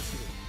bullshit.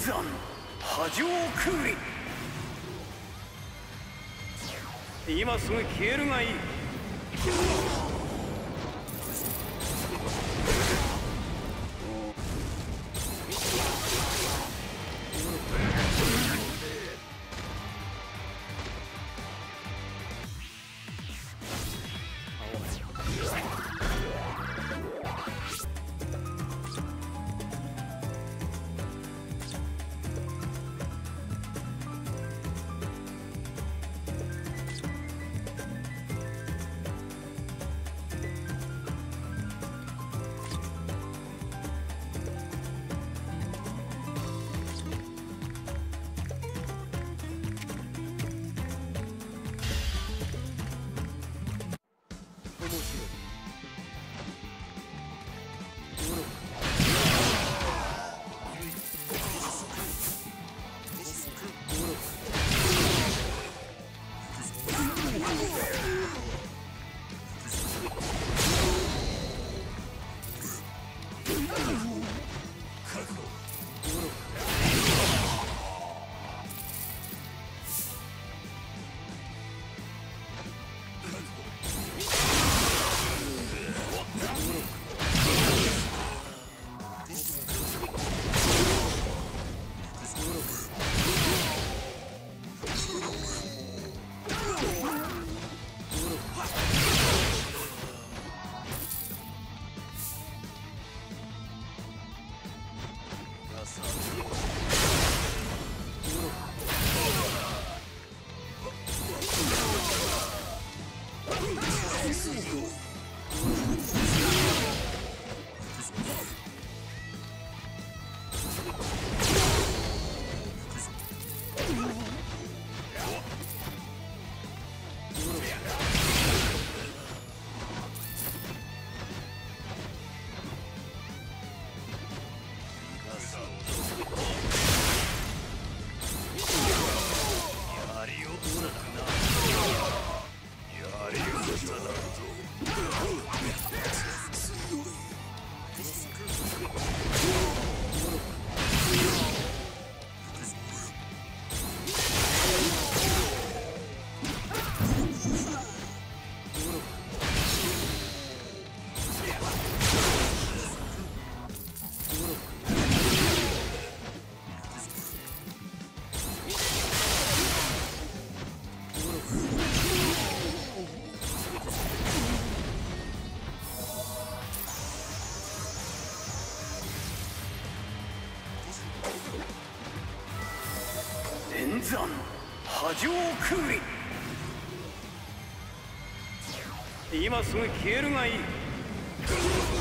山波状空今すぐ消えるがいい。連山波状空裏今すぐ消えるがいい。